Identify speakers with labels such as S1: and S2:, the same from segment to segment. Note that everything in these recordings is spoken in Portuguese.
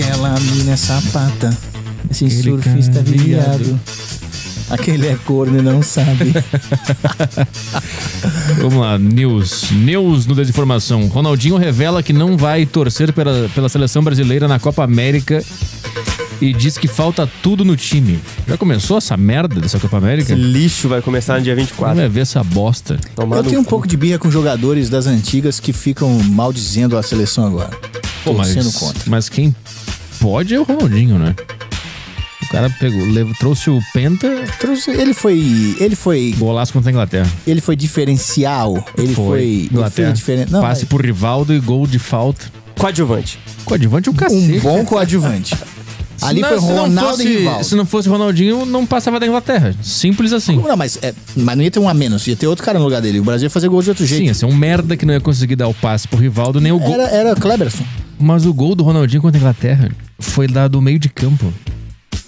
S1: Aquela mina é sapata. Esse
S2: Aquele
S1: surfista
S2: viado.
S1: viado. Aquele é corno e não sabe.
S2: Vamos lá, news. News no Desinformação. Ronaldinho revela que não vai torcer pela, pela seleção brasileira na Copa América e diz que falta tudo no time. Já começou essa merda dessa Copa América?
S3: Esse lixo vai começar no dia 24.
S2: Vamos ver essa bosta.
S3: Tomar
S1: Eu
S3: no
S1: tenho um
S3: cu.
S1: pouco de birra com jogadores das antigas que ficam maldizendo a seleção agora.
S2: Pô, mas,
S1: contra.
S2: mas quem pode é o Ronaldinho, né? O cara pegou, levou, trouxe o Penta,
S1: Trouxe- Ele foi. Ele foi.
S2: golaço contra a Inglaterra.
S1: Ele foi diferencial. Ele foi. ele
S2: Inglaterra.
S1: diferente. Não,
S2: Passe
S1: mas
S2: por Rivaldo e gol de falta.
S3: Coadjuvante.
S2: Coadjuvante é o
S1: um
S2: cacete.
S1: bom coadjuvante. Ali foi
S2: não- não
S1: Ronaldo
S2: fosse-
S1: e Rivaldo.
S2: Se não fosse Ronaldinho, não passava da Inglaterra. Simples assim.
S1: Não, mas, é, mas não ia ter um a menos, ia ter outro cara no lugar dele. O Brasil ia fazer gol de outro
S2: Sim,
S1: jeito.
S2: ia ser um merda que não ia conseguir dar o passe pro Rivaldo, nem o gol.
S1: Era, era Kleberson.
S2: Mas o gol do Ronaldinho contra a Inglaterra foi dado do meio de campo.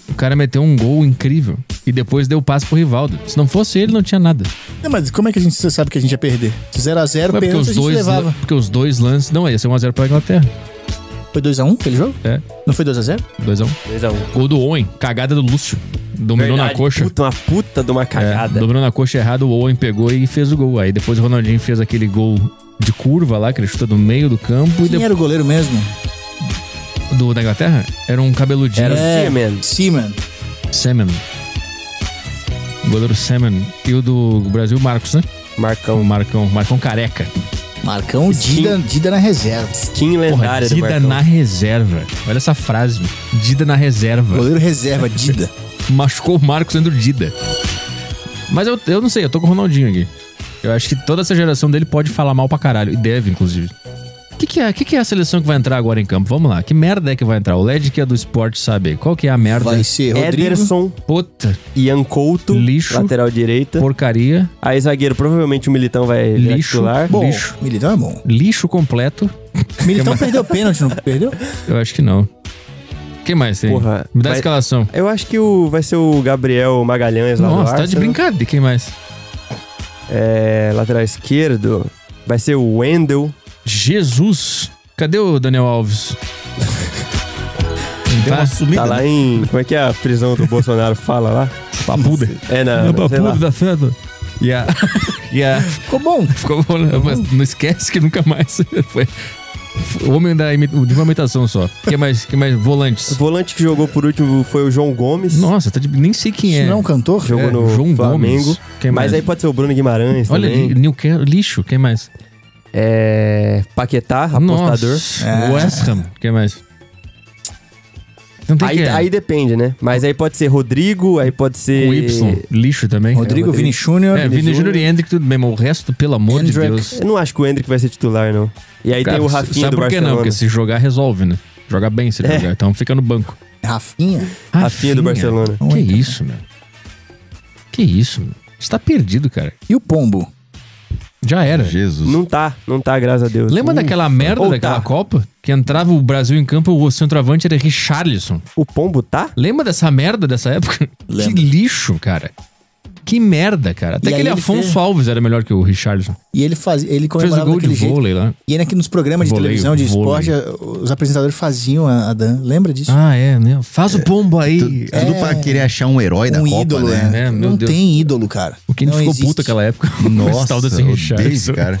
S2: O cara meteu um gol incrível e depois deu o passe pro Rivaldo. Se não fosse ele, não tinha nada.
S1: Não, mas como é que a gente sabe que a gente ia perder? 0x0,
S2: Mas porque,
S1: pênalti, a
S2: os
S1: gente
S2: dois,
S1: levava.
S2: porque os dois lances. Não, ia ser 1x0 pra Inglaterra.
S1: Foi 2x1 aquele jogo?
S2: É,
S1: Não foi 2x0?
S2: 2x1.
S3: 2x1.
S2: Gol do Owen, cagada do Lúcio. Dominou na coxa.
S3: Puta, uma puta de uma
S2: É,
S3: cagada.
S2: dominou na coxa errado, o Owen pegou e fez o gol. Aí depois o Ronaldinho fez aquele gol de curva lá, que ele chuta do meio do campo. E
S1: Quem
S2: depois
S1: era o goleiro mesmo?
S2: do da Inglaterra era um cabeludinho.
S3: Era
S1: É.
S3: Seaman.
S1: Seaman.
S2: Semen. O goleiro Semen. E o do Brasil, Marcos, né? O
S3: Marcão.
S2: Marcão, Marcão careca.
S1: Marcão,
S3: Skin.
S1: Dida, Dida na reserva.
S3: Skin
S2: Porra,
S3: lendária do
S2: Dida na reserva. Olha essa frase. Dida na reserva.
S1: Goleiro reserva, Dida.
S2: Machucou o Marcos sendo Dida. Mas eu, eu não sei, eu tô com o Ronaldinho aqui. Eu acho que toda essa geração dele pode falar mal pra caralho. E deve, inclusive. O que, que, é, que, que é a seleção que vai entrar agora em campo? Vamos lá. Que merda é que vai entrar? O LED que é do esporte sabe. Qual que é a merda?
S1: Vai ser Rodrigo.
S3: Ederson,
S2: Puta,
S3: Ian Couto,
S2: Lixo.
S3: lateral direita.
S2: porcaria,
S3: Aí zagueiro, provavelmente o Militão vai
S2: Lixo.
S3: titular.
S1: Bom,
S2: Lixo.
S1: Militão é bom.
S2: lixo completo.
S1: Militão perdeu pênalti, não perdeu?
S2: Eu acho que não. Quem mais tem?
S3: Porra,
S2: Me dá a
S3: vai-
S2: escalação.
S3: Eu acho que o, vai ser o Gabriel Magalhães lá
S2: Nossa, tá de brincadeira. Quem mais?
S3: É, lateral esquerdo vai ser o Wendel.
S2: Jesus. Cadê o Daniel Alves?
S4: Deu
S2: Tá,
S4: uma sumida.
S3: Tá lá
S4: né?
S3: em. Como é que é a prisão do Bolsonaro fala lá?
S2: papuda.
S3: É na. Sei
S2: papuda da feda. E a... e a...
S1: Ficou bom.
S2: Ficou bom, né? Mas não esquece que nunca mais foi... O homem da imi- de uma imitação só. Quem mais? Quem mais?
S3: O
S2: Volantes.
S3: volante que jogou por último foi o João Gomes.
S2: Nossa, tá de... nem sei quem
S1: Isso
S2: é.
S1: não é um cantor?
S3: Jogou
S2: É,
S3: no
S2: João
S3: Flamengo.
S2: Gomes. Quem
S3: Mas
S2: mais?
S3: aí pode ser o Bruno Guimarães
S2: Olha
S3: também.
S2: Newcastle, lixo. Quem mais?
S3: É. Paquetá, apostador.
S2: Nossa,
S1: É.
S2: West Ham. Quem mais?
S3: Aí,
S2: quem?
S3: aí depende, né? Mas aí pode ser Rodrigo, aí pode ser.
S2: O Y, lixo também.
S1: Rodrigo,
S3: É,
S1: Vini Júnior.
S2: É, Vini Júnior e Hendrick, tudo bem, mas o resto, pelo amor de. Deus.
S3: Eu não acho que o Hendrick vai ser titular, não. E aí
S2: Cara,
S3: tem o Rafinha
S2: sabe
S3: do
S2: por que
S3: Barcelona.
S2: não? Porque se jogar, resolve, né? Joga bem se ele
S3: É.
S2: jogar, então fica no banco.
S1: Rafinha.
S3: Rafinha do Barcelona.
S2: Que isso, meu? Que isso, meu? Você tá perdido, cara.
S1: E o Pombo?
S2: Já era.
S4: Jesus.
S3: Não tá, não tá, graças a Deus.
S2: Lembra daquela merda
S3: Ou
S2: daquela
S3: tá.
S2: Copa? Que entrava o Brasil em campo o centroavante era Richarlison.
S3: O Pombo tá?
S2: Lembra dessa merda dessa época?
S1: Lembro.
S2: Que lixo, cara. Que merda, cara. Até
S1: E
S2: aquele
S1: ele
S2: Afonso
S1: fez-
S2: Alves era melhor que o Richarlison.
S1: E ele fazia, ele
S2: Fez o
S1: comemorava
S2: gol de
S1: jeito.
S2: vôlei lá.
S1: E aí aqui nos programas de
S2: Voleio,
S1: televisão, de
S2: vôlei.
S1: esporte, os apresentadores faziam a, a Dan. Lembra disso?
S2: Ah, é, né? Faz o pombo aí.
S4: Tu- Tudo pra querer achar um herói da
S1: um
S4: Copa,
S1: ídolo,
S4: né?
S2: É, meu
S1: não
S2: Deus.
S1: tem ídolo, cara.
S2: O que a gente
S1: Não
S2: ficou
S1: existe.
S2: puto naquela época.
S4: Nossa,
S2: tal desse
S4: esse cara.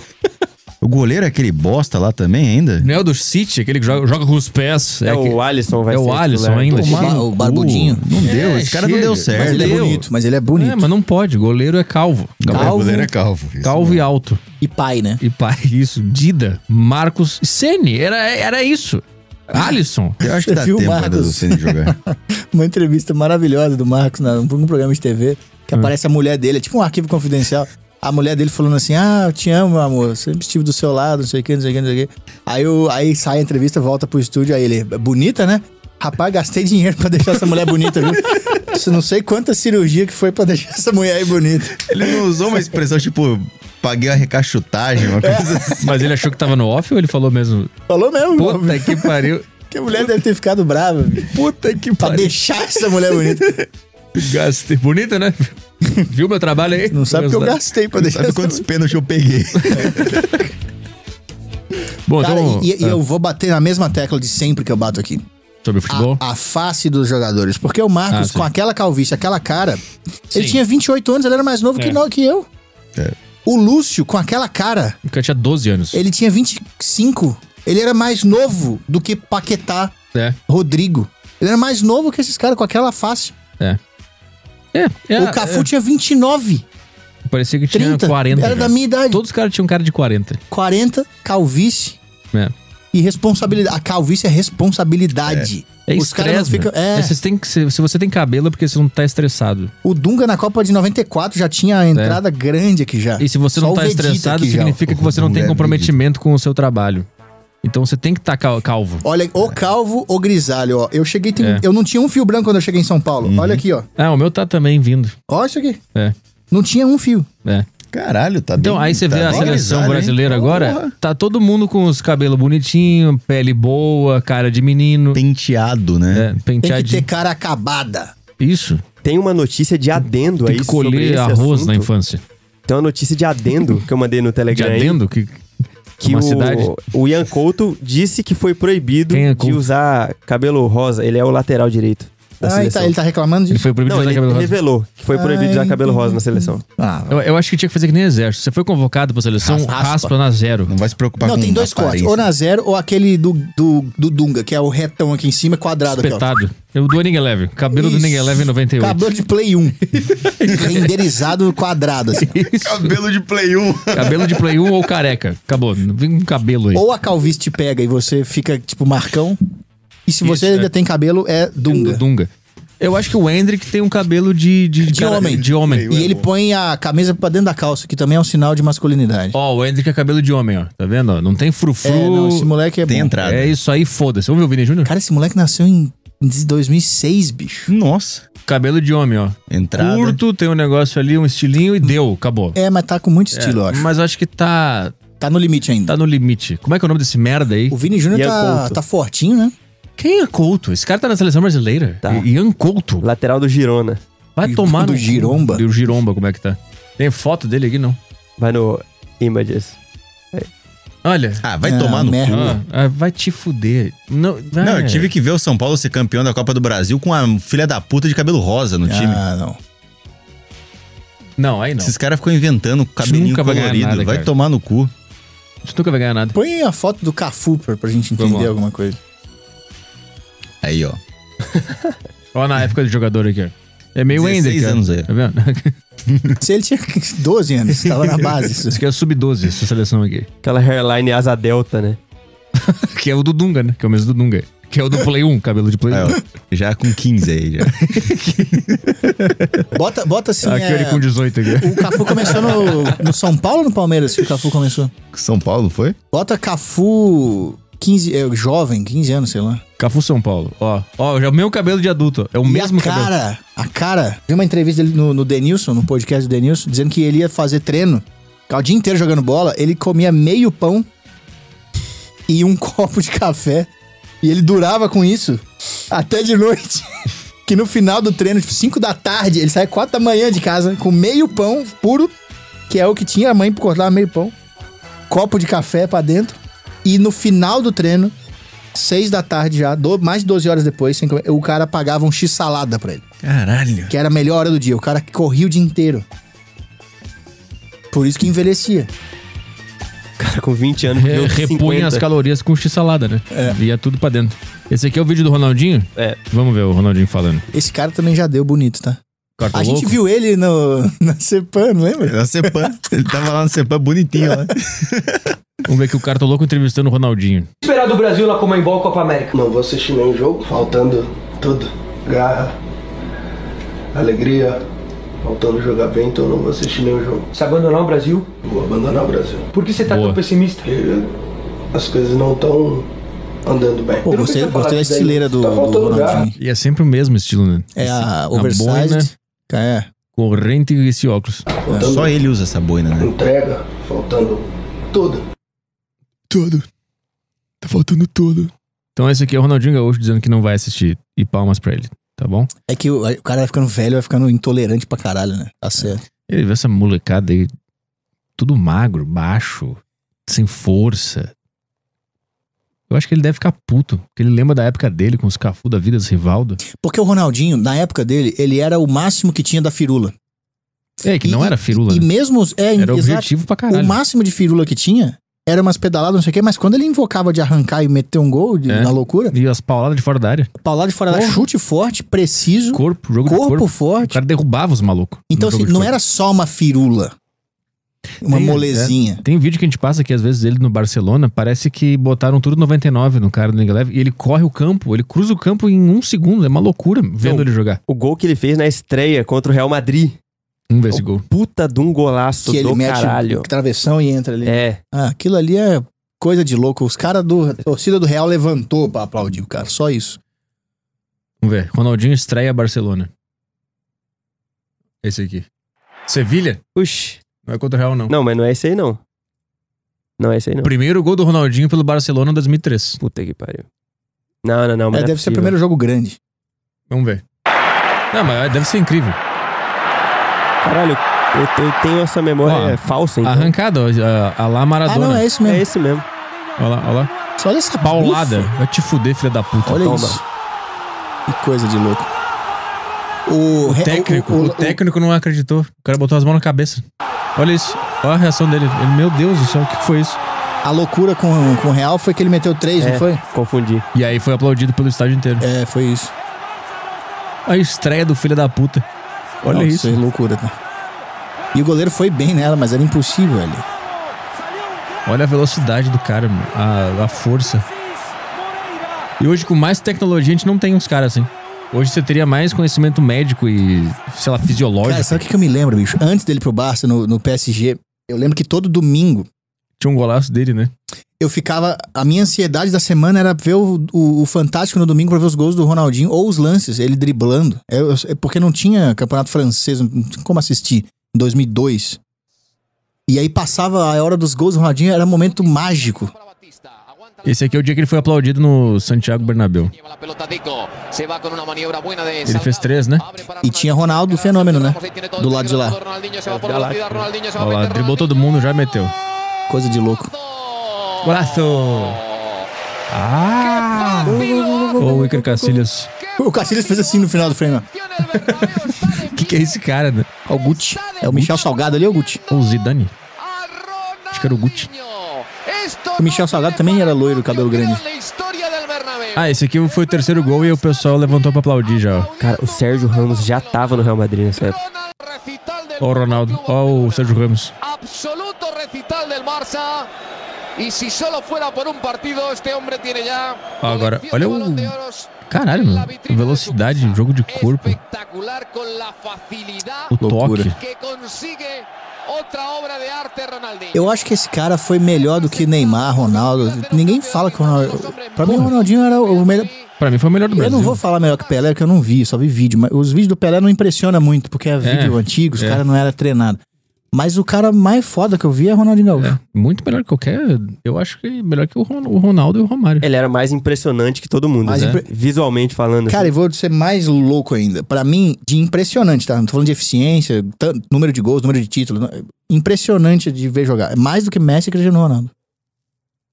S4: O goleiro é aquele bosta lá também ainda?
S2: Não é o do City, aquele que joga, joga com os pés.
S3: É,
S2: que-
S3: o Alisson vai
S2: é
S3: ser
S2: o Alisson ainda.
S1: O, o barbudinho.
S4: Não deu,
S2: É,
S4: esse cara não
S2: chega.
S4: deu
S1: Mas
S4: certo.
S1: ele é
S2: deu.
S1: bonito, mas ele é bonito.
S2: É, mas não pode. Goleiro é calvo.
S1: Calvo.
S4: O goleiro é calvo. isso
S2: Calvo e
S4: mesmo.
S2: alto.
S1: E pai, né?
S2: E pai, isso. Dida, Marcos, Sene. Era, era isso. Alisson.
S4: Eu acho que dá tempo ainda
S1: Marcos?
S4: do Ceni jogar.
S1: Uma entrevista maravilhosa do Marcos na- num programa de TV,
S2: Hum.
S1: que aparece a mulher dele, é tipo um arquivo confidencial. A mulher dele falando assim: Ah, eu te amo, meu amor. Sempre estive do seu lado, não sei o que, não sei o que, não sei o que. Aí, o- aí sai a entrevista, volta pro estúdio, aí ele, bonita, né? Rapaz, gastei dinheiro pra deixar essa mulher bonita, viu? Isso não sei quanta cirurgia que foi pra deixar essa mulher aí bonita.
S4: Ele não usou uma expressão tipo, paguei a recachutagem, uma coisa assim.
S2: Mas ele achou que tava no off ou ele falou mesmo?
S1: Falou mesmo,
S2: Puta que pariu.
S1: que a mulher deve ter ficado brava, viu?
S2: Puta que
S1: Pra
S2: pariu.
S1: deixar essa mulher bonita.
S2: Gastei. Bonita, né? Viu meu trabalho aí?
S1: Não sabe o que eu gastei pra deixar
S4: Sabe quantos pênaltis eu peguei?
S2: Bom,
S1: Cara,
S2: então.
S1: e, e
S2: ah,
S1: eu vou bater na mesma tecla de sempre que eu bato aqui.
S2: Sobre o futebol?
S1: a, a face dos jogadores. Porque o Marcos,
S2: Ah,
S1: com aquela calvície, aquela cara, ele
S2: Sim.
S1: tinha 28 anos, ele era mais novo que,
S2: É.
S1: no- que eu.
S4: É.
S1: O Lúcio, com aquela cara,
S2: O cara tinha 12 anos.
S1: ele tinha 25. Ele era mais novo do que Paquetá,
S2: É.
S1: Rodrigo. Ele era mais novo que esses caras com aquela face.
S2: É. É, é,
S1: o Cafu tinha 29,
S2: é, parecia que tinha
S1: 30.
S2: 40.
S1: era
S2: já.
S1: da minha idade.
S2: Todos os caras tinham cara de 40.
S1: 40, calvície
S2: É.
S1: e responsabilidade. A calvície é responsabilidade.
S2: É
S1: Os caras não ficam. É,
S2: É, vocês têm que ser- se você tem cabelo é porque você não tá estressado.
S1: o Dunga na Copa de 94 já tinha a entrada grande aqui já.
S2: É. E se você
S1: Só
S2: não
S1: o
S2: tá estressado,
S1: já,
S2: significa
S4: ó.
S2: que você não tem
S4: é
S2: comprometimento com o seu trabalho. Então você tem que estar tá calvo.
S1: Olha, ou calvo ou grisalho, ó. Eu cheguei, tem-
S2: É.
S1: eu não tinha um fio branco quando eu cheguei em São Paulo. Olha aqui, ó.
S2: Ah, o meu tá também vindo.
S1: Olha isso aqui.
S2: É.
S1: Não tinha um fio.
S2: É.
S4: Caralho, tá
S2: Então,
S4: bem-
S2: aí você
S4: tá
S2: vê a seleção
S4: grisalho, hein?
S2: brasileira agora,
S4: Porra.
S2: tá todo mundo com os cabelos bonitinhos, pele boa, cara de menino,
S4: Penteado, né?
S2: é,
S1: Tem que ter cara acabada.
S2: Isso.
S3: Tem uma notícia de adendo
S2: Tem
S3: aí
S2: que
S3: sobre
S2: colher
S3: esse
S2: arroz
S3: assunto.
S2: na infância.
S3: Tem uma notícia de adendo que eu mandei no
S2: De
S3: Telegram aí,
S2: adendo? Que,
S3: que
S2: uma
S3: o,
S2: cidade?
S3: o Ian Couto disse que foi proibido
S2: é
S3: de usar cabelo rosa. Ele é o lateral direito da
S1: Ah, ele
S3: seleção.
S1: tá, ele tá reclamando
S2: Ele
S1: disso?
S2: foi proibido
S3: Não,
S2: de usar
S3: ele
S2: cabelo rosa.
S3: revelou que foi proibido de usar
S1: Ai,
S3: cabelo rosa na seleção.
S1: Ah,
S2: Eu, eu acho que tinha que fazer que nem exército. Você foi convocado pra seleção,
S1: Raspa.
S2: raspa, na zero.
S4: Não vai se preocupar
S1: não,
S4: com
S1: tem dois cortes.
S4: aparência.
S1: Ou na zero ou aquele do, do, do Dunga, que é o retão aqui em cima, quadrado aqui, ó.
S2: Espetado. Eu do Ninguém Leve. Cabelo do
S1: Isso.
S2: Ninguém Leve em 98.
S1: Cabelo de Play 1. Renderizado quadrado, assim.
S4: Cabelo de Play 1.
S2: Cabelo de Play 1 ou careca. Acabou. Não Vem um cabelo aí.
S1: Ou a calvície te pega e você fica, tipo, marcão. E se você
S2: Isso,
S1: ainda
S2: é.
S1: tem cabelo, é Dunga.
S2: Dunga. Eu acho que o Hendrick tem um cabelo de... De,
S1: De
S2: cara-
S1: homem.
S2: De homem.
S1: E ele põe a camisa pra dentro da calça, que também é um sinal de masculinidade.
S2: Ó, o Hendrick é cabelo de homem, ó. Tá vendo? ó? Não tem frufru.
S1: É, não, esse moleque é
S4: Tem
S1: bom.
S4: entrada.
S2: É isso aí, foda-se. Vamos ver o Vini Júnior?
S1: Cara, esse moleque nasceu em 2006, bicho.
S4: Nossa.
S2: Cabelo de homem, ó.
S4: Entrada.
S2: Curto, tem um negócio ali, um estilinho e deu, acabou.
S1: É, mas tá com muito estilo, eu
S2: É,
S1: acho.
S2: Mas eu acho que tá,
S1: Tá no limite ainda.
S2: tá no limite. Como é que é o nome desse merda aí?
S1: O Vini Júnior
S3: Ian
S1: tá, tá fortinho, né?
S2: Quem é Couto? Esse cara tá na seleção brasileira.
S3: Tá.
S2: Ian Couto.
S3: Lateral do Girona.
S2: Vai
S1: E
S2: tomar
S1: do
S2: no...
S1: Giromba?
S2: E o Giromba, como é que tá? Tem foto dele aqui, não?
S3: Vai no Images.
S2: Olha.
S4: Ah, vai
S1: Ah,
S4: tomar no
S1: merda.
S4: cu.
S2: Ah, ah, vai te fuder. Não, vai.
S4: Não, eu tive que ver o São Paulo ser campeão da Copa do Brasil com a filha da puta de cabelo rosa no time.
S1: Ah, não.
S2: Não, aí não.
S4: Esses caras ficam inventando cabelinho
S2: nunca vai
S4: colorido.
S2: nada,
S4: vai tomar no cu.
S2: Você nunca vai ganhar nada.
S1: Põe a foto do Cafu pra, pra gente entender alguma coisa.
S4: Aí, ó.
S2: Olha na época do jogador aqui, ó. É meio
S4: 16
S2: Hendrick. ó.
S4: anos aí.
S2: Tá vendo?
S1: Se ele tinha 12 anos, tava na base. isso.
S2: Aqui é sub-12, essa seleção aqui.
S3: Aquela hairline asa delta, né?
S2: Que é o do Dunga, né? Que é o mesmo do Dunga. Que é o do Play 1, cabelo de Play 1.
S4: Aí, ó. Já com 15 aí, já.
S1: Bota, bota assim.
S2: Aqui
S1: é,
S2: ele com 18 aqui.
S1: O Cafu começou no, no São Paulo ou no Palmeiras que o Cafu começou?
S4: São Paulo, foi?
S1: Bota Cafu 15, é, jovem, 15 anos, sei lá.
S2: Cafu São Paulo. Ó, ó, já o meu cabelo de adulto. É o
S1: E
S2: mesmo
S1: a
S2: cabelo.
S1: cara, a cara. Vi uma entrevista dele no, no Denilson, no podcast do Denilson, dizendo que ele ia fazer treino. O dia inteiro jogando bola, ele comia meio pão e um copo de café. E ele durava com isso até de noite. que no final do treino, tipo 5 da tarde, ele sai 4 da manhã de casa com meio pão puro, que é o que tinha a mãe pra cortar meio pão. Copo de café pra dentro. E no final do treino, 6 da tarde já, do- mais de 12 horas depois, sem comer, o cara pagava um x-salada pra ele.
S4: Caralho.
S1: Que era a melhor hora do dia. O cara que corria o dia inteiro. Por isso que envelhecia.
S3: Cara com 20 anos,
S2: Re-
S3: 50.
S2: as calorias com x-salada, né?
S1: É.
S2: É tudo pra dentro. Esse aqui é o vídeo do Ronaldinho?
S3: É.
S2: Vamos ver o Ronaldinho falando.
S1: Esse cara também já deu bonito, tá?
S2: Cartão
S1: A gente
S2: louco?
S1: viu ele no, na Cepan, não lembra?
S4: Na Cepan. Ele tava lá no Cepan bonitinho lá.
S2: Vamos ver aqui o Cartão Louco entrevistando o Ronaldinho.
S5: esperar do Brasil na Comembol Copa América?
S6: Não vou assistir nenhum jogo, faltando tudo. Garra, alegria, faltando jogar bem, então não vou assistir nenhum jogo.
S5: Se abandonar o Brasil?
S6: Vou abandonar o Brasil.
S5: Por que você tá
S2: Boa.
S5: tão pessimista?
S6: Porque as coisas não estão andando bem.
S1: Pô, gostei, gostei da estileira do,
S6: Tá
S1: do. Ronaldinho.
S2: E é sempre o mesmo estilo, né?
S1: É a
S2: boina.
S1: oversized. É.
S2: Corrente e esse óculos.
S6: Faltando
S4: Só ele usa essa boina, né?
S6: entrega, faltando tudo.
S2: Tudo. Tá faltando tudo. Então esse aqui é o Ronaldinho Gaúcho dizendo que não vai assistir. E palmas pra ele, tá bom?
S1: É que o, o cara vai ficando velho, vai ficando intolerante pra caralho, né? Tá certo.
S2: Ele vê essa molecada aí, tudo magro, baixo, sem força. Eu acho que ele deve ficar puto. Porque ele lembra da época dele com os Cafu da vida, os Rivaldo.
S1: Porque o Ronaldinho, na época dele, ele era o máximo que tinha da firula.
S2: É, que não
S1: E-
S2: era firula.
S1: E
S2: né?
S1: mesmo. os- É,
S2: Era
S1: exato.
S2: objetivo pra
S1: O
S2: caralho.
S1: máximo de firula que tinha era umas pedaladas, não sei o quê, mas quando ele invocava de arrancar e meter um gol de-
S2: É.
S1: na loucura,
S2: E as pauladas de fora da área.
S1: paulada de fora da
S2: Porra.
S1: chute forte, preciso,
S2: Corpo, jogo
S1: corpo,
S2: de corpo. O
S1: forte.
S2: cara derrubava os malucos.
S1: Então, assim, não
S2: corpo.
S1: era só uma firula. Uma
S2: Tem,
S1: molezinha.
S2: Tem um vídeo que a gente passa aqui, às vezes, dele no Barcelona. Parece que botaram tudo 99 no cara do Ningaleve. E ele corre o campo, ele cruza o campo em um segundo. É uma loucura vendo
S3: Não.
S2: ele jogar.
S3: O gol que ele fez na estreia contra o Real Madrid.
S2: Vamos ver esse gol.
S3: Puta de um golaço
S1: Que ele
S3: do
S1: mete
S3: caralho.
S1: travessão e entra ali.
S3: É.
S1: Ah, aquilo ali é coisa de louco. Os caras do. A torcida do Real levantou pra aplaudir o cara. Só isso.
S2: Vamos ver. Ronaldinho estreia Barcelona. Esse aqui. Sevilha?
S3: Puxa.
S2: Não é contra o Real, não.
S3: Não, mas não é esse aí, não. Não é esse aí, não.
S2: Primeiro gol do Ronaldinho pelo Barcelona em 2003.
S3: Puta que pariu. Não, não, não. Mas
S1: É,
S3: não
S1: deve ser o primeiro jogo grande.
S2: Vamos ver. Não, mas deve ser incrível.
S3: Caralho, eu, eu tenho essa memória
S2: Ó,
S3: é falsa, então.
S2: Arrancada, ó, a, a lá
S1: Ah,
S2: Maradona.
S1: não, é esse mesmo.
S3: É esse mesmo.
S2: Olha lá, olha lá.
S1: Só olha essa
S2: Paulada.
S1: bufa.
S2: Vai te fuder, filha da puta.
S1: Olha
S3: Toma.
S1: isso. Que coisa de louco. O,
S2: O técnico,
S1: o-
S2: o,
S1: o-
S2: técnico não acreditou. O cara botou as mãos na cabeça. Olha isso. Olha a reação dele. Ele, meu Deus do céu, o que que foi isso?
S1: A loucura com, com o Real foi que ele meteu três,
S3: É.
S1: não foi?
S3: Confundi.
S2: E aí foi aplaudido pelo estádio inteiro.
S1: É, foi isso.
S2: A estreia do filho da puta. Olha isso.
S1: é loucura? E o goleiro foi bem nela, mas era impossível ali.
S2: Olha a velocidade do cara, a, a força. E hoje, com mais tecnologia, a gente não tem uns caras assim. Hoje você teria mais conhecimento médico e, sei lá, fisiológico.
S1: Cara, sabe o que, eu me lembro, bicho? Antes dele pro Barça, no, no PSG, eu lembro que todo domingo
S2: Tinha um golaço dele, né?
S1: Eu ficava. A minha ansiedade da semana era ver o, o, o Fantástico no domingo pra ver os gols do Ronaldinho ou os lances, ele driblando. É, eu- é porque não tinha campeonato francês, não tinha como assistir em 2002. E aí passava a hora dos gols do Ronaldinho, era um momento mágico.
S2: Esse aqui é o dia que ele foi aplaudido no Santiago Bernabéu.
S7: Ele fez três, né?
S1: E tinha Ronaldo Fenômeno, né? Do lado de lá.
S2: Olha lá, driblou todo mundo, já meteu.
S1: Coisa de louco.
S2: Golaço! Ah! Ô, o Iker Casillas.
S1: O Casillas fez assim no final do frame.
S2: O que, que é esse cara, né?
S1: É o Gucci. É o Michel Salgado ali, é o Gucci.
S2: O Zidane. Acho que era o Gucci.
S1: O Michel Salgado também era loiro, cabelo grande.
S2: Ah, esse aqui foi o terceiro gol e o pessoal levantou pra aplaudir já.
S3: Cara, o Sérgio Ramos já tava no Real Madrid nessa época.
S2: Ó o Ronaldo, ó o Sérgio Ramos.
S7: Absoluto recital del Barça. Y si solo fuera por un partido, este hombre tiene ya.
S2: Agora,
S7: 18
S2: olha o-
S7: Balón de Oros
S2: Caralho,
S7: vitrina de
S2: Velocidade,
S7: casa.
S2: jogo de corpo. O
S1: Loucura.
S2: toque.
S7: que consigue otra obra de arte Ronaldinho.
S1: Eu acho que esse cara foi melhor do que Neymar, Ronaldo. Ninguém fala que o Ronaldo. Pra mim, o Ronaldinho era o melhor.
S2: Pra mim foi o melhor do
S1: Eu
S2: Brasil.
S1: não vou falar melhor que o Pelé, porque eu não vi, só vi vídeo. Mas os vídeos do Pelé não impressionam muito, porque é vídeo antigo, os
S2: é.
S1: caras não eram treinados. Mas o cara mais foda que eu vi é Ronaldinho Gaúcho.
S2: É, muito melhor que qualquer. Eu acho que melhor que o Ron- o Ronaldo e o Romário.
S3: Ele era mais impressionante que todo mundo,
S1: Mais
S3: né?
S1: impre-
S3: Visualmente falando.
S1: Cara,
S3: assim.
S1: e vou ser mais louco ainda. Pra mim, de impressionante, tá? Não tô falando de eficiência, tan- número de gols, número de títulos. Impressionante de ver jogar. É mais do que Messi e Cristiano Ronaldo.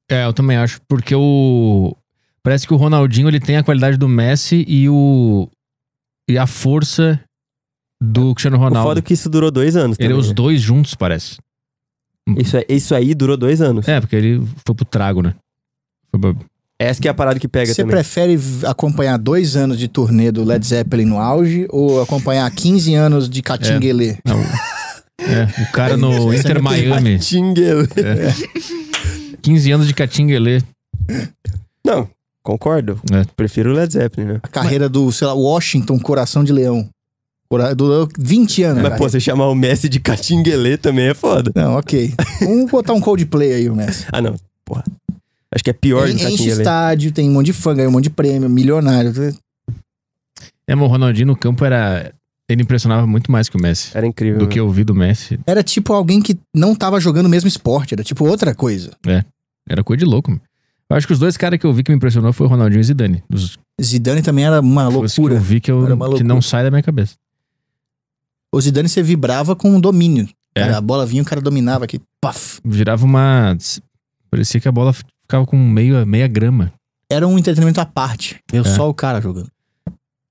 S2: É, eu também acho. Porque o. Parece que o Ronaldinho ele tem a qualidade do Messi e o. E a força do Cristiano
S3: o foda
S2: Ronaldo.
S3: é que isso durou dois anos.
S2: Ele é
S3: também,
S2: os
S3: né?
S2: dois juntos, parece.
S3: Isso, é- isso aí durou dois anos.
S2: É, porque ele foi pro trago, né? Foi pra-
S3: Essa que é a parada que pega
S1: Você
S3: também.
S1: prefere acompanhar dois anos de turnê do Led Zeppelin no auge ou acompanhar 15 anos de Catinguelê?
S2: Não, é, o cara no
S1: é
S2: Inter Miami.
S3: Tinguele.
S2: 15 anos de Catinguelê.
S3: Não, concordo.
S2: É.
S3: Prefiro o Led Zeppelin, né?
S1: A carreira do, sei lá, Washington Coração de Leão. Durou 20 anos.
S3: Mas,
S1: cara.
S3: pô, você chamar o Messi de Catinguele também é foda.
S1: Não, ok. Vamos botar um Coldplay aí, o Messi.
S3: Ah, não. Porra. Acho que é pior do que
S1: Enche estádio, tem um monte de fã, ganha um monte de prêmio, milionário.
S2: É, mas o Ronaldinho no campo era. Ele impressionava muito mais que o Messi.
S3: Era incrível.
S2: Do
S3: né?
S2: que eu vi do Messi.
S1: Era tipo alguém que não tava jogando o mesmo esporte, era tipo outra coisa.
S2: Era coisa de louco. Eu acho que os dois caras que eu vi que me impressionou foi o Ronaldinho e o Zidane. Os
S1: Zidane também era uma
S2: os que eu
S1: loucura.
S2: vi que, eu,
S1: Era uma
S2: que não
S1: loucura.
S2: sai da minha cabeça.
S1: O Zidane você vibrava com o domínio.
S2: É.
S1: Cara, a bola vinha, o cara dominava aqui. Paf!
S2: Virava uma. Parecia que a bola ficava com meio, meia grama.
S1: Era um entretenimento à parte. Eu
S2: É.
S1: só o cara jogando.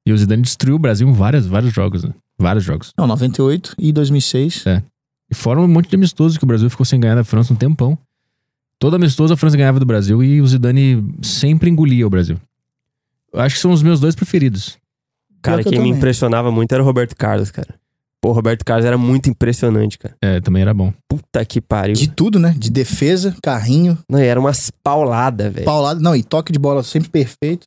S2: E o Zidane destruiu o Brasil em vários, vários jogos, né? Vários jogos.
S1: Não, 98 e 2006.
S2: E fora um monte de amistoso que o Brasil ficou sem ganhar da França um tempão. Todo amistoso a França ganhava do Brasil e o Zidane sempre engolia o Brasil. Eu acho que são os meus dois preferidos.
S3: Cara, quem me impressionava muito era o Roberto Carlos, cara. Pô, o Roberto Carlos era muito impressionante, cara.
S2: É, também era bom.
S3: Puta que pariu.
S1: De tudo, né? De defesa, carrinho,
S3: Não, e era umas pauladas, velho.
S1: paulado. Não, e toque de bola sempre perfeito.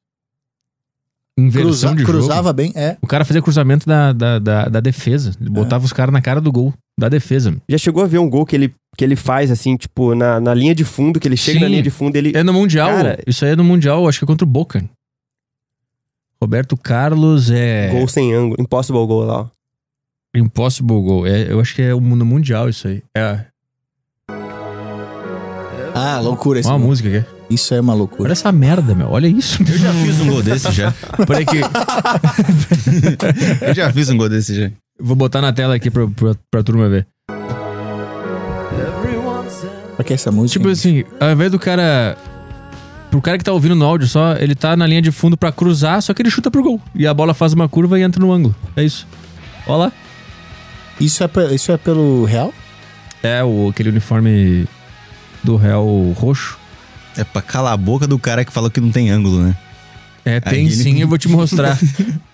S2: Inversão
S1: Cruza-
S2: de jogo.
S1: cruzava bem, é.
S2: O cara fazia cruzamento da, da, da, da defesa. Ele botava os caras na cara do gol. Da defesa.
S3: Já chegou a ver um gol que ele, que ele faz, assim, tipo, na, na linha de fundo, que ele chega
S2: Sim.
S3: na linha de fundo ele.
S2: É no Mundial.
S3: Cara-
S2: Isso aí é no Mundial, acho que é contra o Boca. Roberto Carlos é.
S3: Gol sem ângulo. Impossible goal lá, ó.
S2: Impossible Goal. É, eu acho que é o- no Mundial isso aí. É
S1: Ah, loucura esse
S2: uma música aqui.
S1: Isso é uma loucura.
S2: Olha essa merda, meu. Olha isso.
S4: Eu já fiz um gol desse já.
S2: Que.
S4: Eu já fiz um gol desse já.
S2: Vou botar na tela aqui pra, pra, pra turma ver.
S1: Pra que essa música?
S2: Tipo assim, ao invés do cara. Pro cara que tá ouvindo no áudio só, ele tá na linha de fundo pra cruzar, só que ele chuta pro gol. E a bola faz uma curva e entra no ângulo. É isso. Olha lá.
S1: Isso, é, isso é pelo Real?
S2: É o, aquele uniforme do Real roxo.
S4: É pra calar a boca do cara que falou que não tem ângulo, né?
S2: É, tem
S4: Aí ele-
S2: sim, eu vou te mostrar.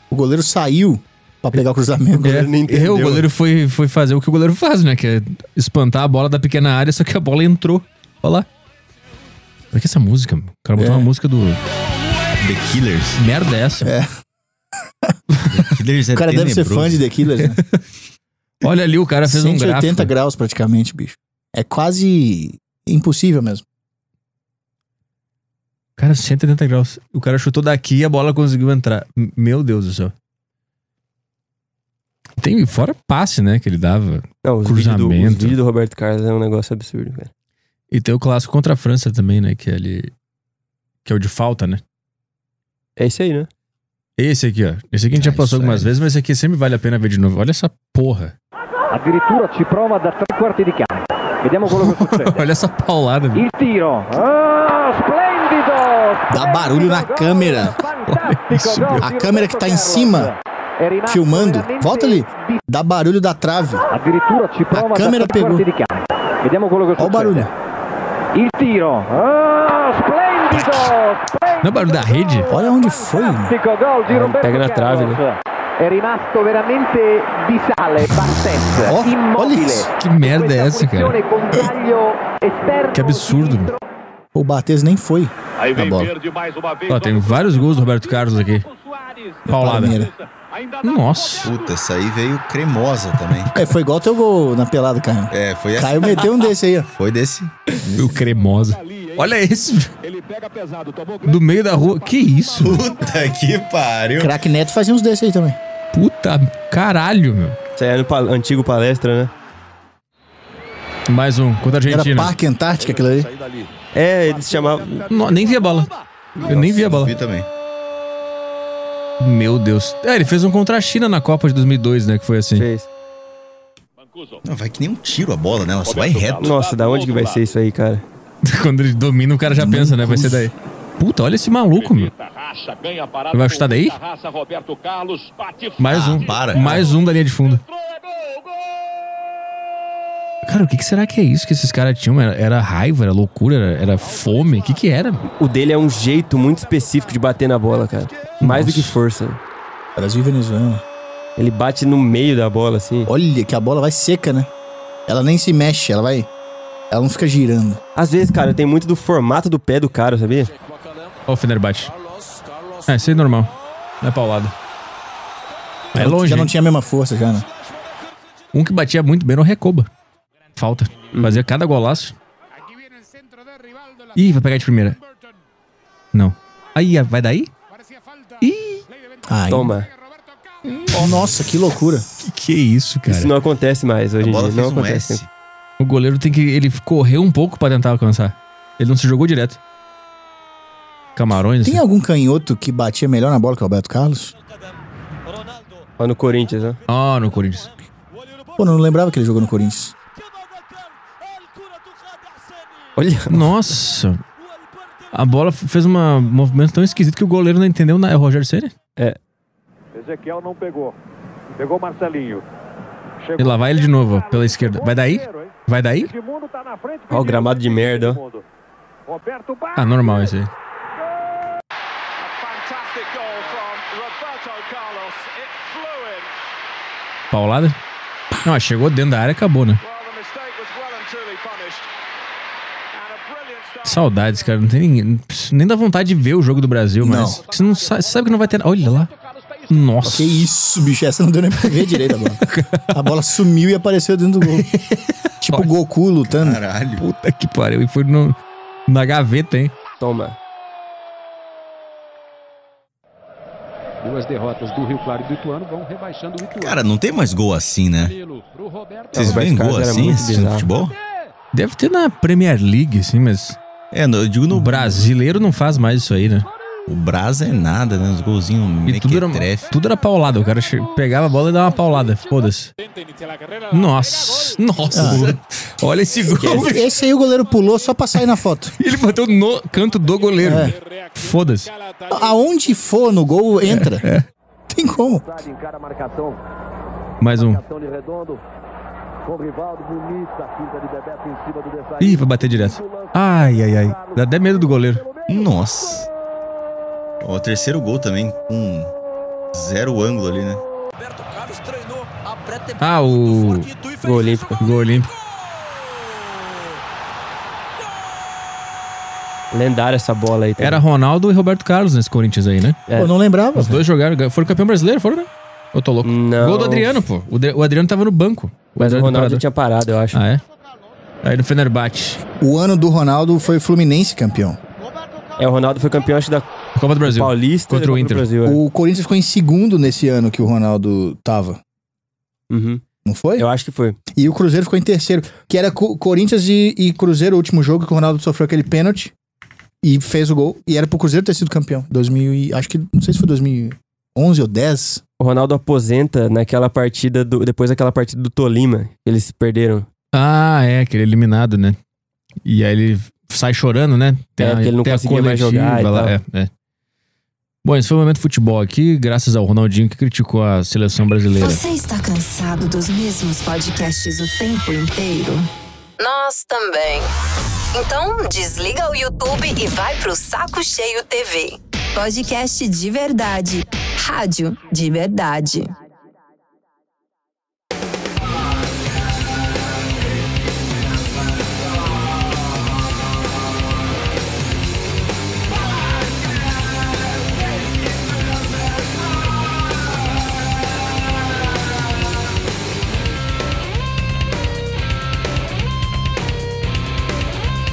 S1: O goleiro saiu pra pegar o cruzamento.
S2: É,
S3: não entendeu.
S2: o goleiro foi, foi fazer o que o goleiro faz, né? Que é espantar a bola da pequena área, só que a bola entrou. Olha lá. Olha que essa música, mano. o cara botou
S1: É.
S2: uma música do.
S4: The Killers.
S2: Merda é essa?
S1: É.
S4: Killers é
S1: O cara deve ser fã de The Killers, né?
S2: Olha ali, o cara fez um
S1: 180
S2: gráfico.
S1: graus praticamente, bicho. É quase impossível mesmo.
S2: Cara, 180 graus. O cara chutou daqui e a bola conseguiu entrar. M- Meu Deus do céu. Tem fora passe, né, que ele dava.
S3: Não, os vídeos, do, os
S2: Cruzamento.
S3: vídeos do Roberto Carlos é um negócio absurdo, cara.
S2: E tem o clássico contra a França também, né, que é ali que é o de falta, né?
S3: É isso aí, né?
S2: Esse aqui, ó. Esse aqui a gente já
S4: Ah,
S2: passou algumas
S4: é.
S2: vezes, mas esse aqui sempre vale a pena ver de novo. Olha essa porra.
S8: Addirittura ci prova da tre quarti di campo. Vediamo quello che succede.
S2: Olha essa paulada.
S8: Il tiro. Ah, splendido!
S1: Dá barulho na câmera.
S8: Gol
S1: A câmera que tá em cima, filmando. Volta ali. Dá barulho da trave.
S8: Addirittura ci prova
S1: câmera
S8: da tre quarti
S1: pegou.
S8: di campo. Vediamo quello che
S1: Olha o
S8: succede.
S1: barulho.
S8: Il tiro. Ah, splendido! splendido
S2: Não é barulho da rede?
S1: Olha onde foi, mano.
S3: Eh,
S8: Roberto
S3: pega na trave,
S8: Carlos. È rimasto veramente di sale, Bartes,
S1: olha
S8: immobile.
S2: Que merda é essa, cara?
S8: Posizione con taglio esterno
S2: Que absurdo.
S1: O Bartes nem foi na bola.
S2: Ó, tem vários gols do Roberto Carlos aqui. Paulada. Nossa.
S4: Puta, essa aí veio cremosa também.
S1: É, foi igual teu gol na pelada, Caio.
S4: É, foi essa.
S1: Caio meteu um desse aí, ó.
S4: Foi desse.
S2: O cremosa. Olha esse. Do meio da rua. Que isso?
S4: Puta que pariu.
S1: Crack Neto fazia uns desses aí também.
S2: Puta caralho, meu.
S3: Isso aí é no pa- antigo palestra, né?
S2: Mais um contra a
S1: Era
S2: Argentina.
S1: Parque Antártica aquilo ali.
S3: É, eles chamavam.
S2: Não, nem vi a bola. Eu nem vi a bola.
S4: Vi também.
S2: Meu Deus. É, ele fez um contra a China na Copa de 2002, né? Que foi assim.
S3: Fez.
S4: Não, vai que nem um tiro a bola, né? Ela só vai reto.
S3: Nossa, da onde que vai ser isso aí, cara?
S2: Quando ele domina, o cara já pensa, né? Vai ser daí. Puta, olha esse maluco, meu. Vai chutar daí? Mais um.
S4: para.
S2: Mais um da linha de fundo. Cara, o que, que será que é isso que esses caras tinham? Era, era raiva, era loucura, era, era fome? O que que era?
S3: O dele é um jeito muito específico de bater na bola, cara. Mais do
S2: Nossa.
S3: que força.
S1: Brasil e Venezuela.
S3: Ele bate no meio da bola, assim.
S1: Olha que a bola vai seca, né? Ela nem se mexe, ela vai. Ela não fica girando.
S3: Às vezes, cara, tem muito do formato do pé do cara, sabia?
S2: Ó o Fenerbahçe. É, isso aí é normal. Não é paulada. É
S1: Já não-
S2: longe.
S1: Já não tinha a mesma força, já, né?
S2: Um que batia muito bem no Recoba. Falta.
S1: Hum.
S2: Fazia cada golaço. Ih, vai pegar de primeira. Não. Aí, vai daí? Ih,
S1: Ai,
S3: Toma.
S1: Nossa, que loucura.
S2: que que é isso, cara?
S3: Isso não acontece mais hoje em dia. Não
S4: um
S3: acontece.
S4: S.
S2: O goleiro tem que. Ele correu um pouco pra tentar alcançar. Ele não se jogou direto. Camarões.
S1: Tem
S2: assim.
S1: algum canhoto que batia melhor na bola que o Alberto Carlos?
S3: Ó, no Corinthians, né?
S2: Ah, no Corinthians.
S1: Pô, não lembrava que ele jogou no Corinthians.
S3: Olha.
S2: Nossa. A bola fez uma- um movimento tão esquisito que o goleiro não entendeu. É o Rogério Ceni?
S8: Ezequiel não pegou. Pegou Marcelinho.
S2: E lá vai ele de novo, pela esquerda. Vai daí? Vai daí?
S8: Tá.
S3: Ó o gramado de merda.
S2: Ah, normal isso aí. Paulada? Não, chegou dentro da área e acabou, né? Saudades, cara. Não tem ninguém. Nem dá vontade de ver o jogo do Brasil, mas.
S1: Não.
S2: Você não sabe, você sabe que não vai ter. Olha lá. Nossa.
S1: Que isso, bicho. Essa não deu nem pra ver direito a bola. A bola sumiu e apareceu dentro do gol. Tipo o Goku lutando.
S4: Caralho.
S2: Puta que pariu. E foi no, na gaveta, hein?
S3: Toma.
S8: Duas derrotas do Rio Claro e do Ituano vão rebaixando o Ituano.
S4: Cara, não tem mais gol assim, né? Vocês veem gol assim assistindo futebol?
S2: Deve ter na Premier League, assim, mas.
S4: É, eu digo
S2: O
S4: no
S2: brasileiro não faz mais isso aí, né?
S4: O Brasa é nada, né? Os golzinhos
S2: E tudo era, tudo era paulada. O cara pegava a bola e dava uma paulada. Foda-se. Nossa. Nossa. Olha esse gol.
S1: Esse aí o goleiro pulou só pra sair na foto.
S2: Ele bateu no canto do goleiro. Foda-se.
S1: Aonde for no gol, entra. Tem como.
S8: Encara a marcação.
S2: Mais um. Ih, vai bater direto. Ai, ai, ai. Dá até medo do goleiro.
S4: Nossa. O terceiro gol também, com zero ângulo ali, né?
S2: Ah, o
S3: Gol olímpico.
S2: gol olímpico.
S3: Lendária essa bola aí. também.
S2: Era Ronaldo e Roberto Carlos nesse Corinthians aí, né?
S3: É.
S1: Pô, não lembrava.
S2: Os dois jogaram. Foram campeão brasileiro, foram, né? Eu tô louco.
S3: Não.
S2: Gol do Adriano, pô. O, De- o Adriano tava no banco.
S3: Mas o
S2: Adriano
S3: Ronaldo
S2: tava-
S3: tinha parado, eu acho.
S2: Ah, é? Aí no Fenerbahçe.
S1: O ano do Ronaldo foi o Fluminense campeão.
S3: É, o Ronaldo foi campeão, acho, da
S2: Copa do Brasil.
S3: Paulista
S2: Contra o
S3: Copa do
S2: Inter.
S3: Brasil. é.
S1: O Corinthians ficou em segundo nesse ano que o Ronaldo tava.
S3: Uhum.
S1: Não foi?
S3: Eu acho que foi.
S1: E o Cruzeiro ficou em terceiro. Que era Co- Corinthians e, e Cruzeiro, o último jogo que o Ronaldo sofreu aquele pênalti. E fez o gol. E era pro Cruzeiro ter sido campeão. 2000 e, acho que, não sei se foi 2011 ou 10.
S3: O Ronaldo aposenta naquela partida, do, depois daquela partida do Tolima, que eles perderam.
S2: Ah, é, aquele eliminado, né? E aí ele sai chorando, né?
S3: É, porque ele não
S2: tem a
S3: conseguia mais jogar e
S2: lá,
S3: tal.
S2: É, é. Bom, esse foi o momento futebol aqui, graças ao Ronaldinho que criticou a seleção brasileira.
S9: Você está cansado dos mesmos podcasts o tempo inteiro? Nós também. Então, desliga o YouTube e vai pro Saco Cheio TV. Podcast de verdade. Rádio de verdade.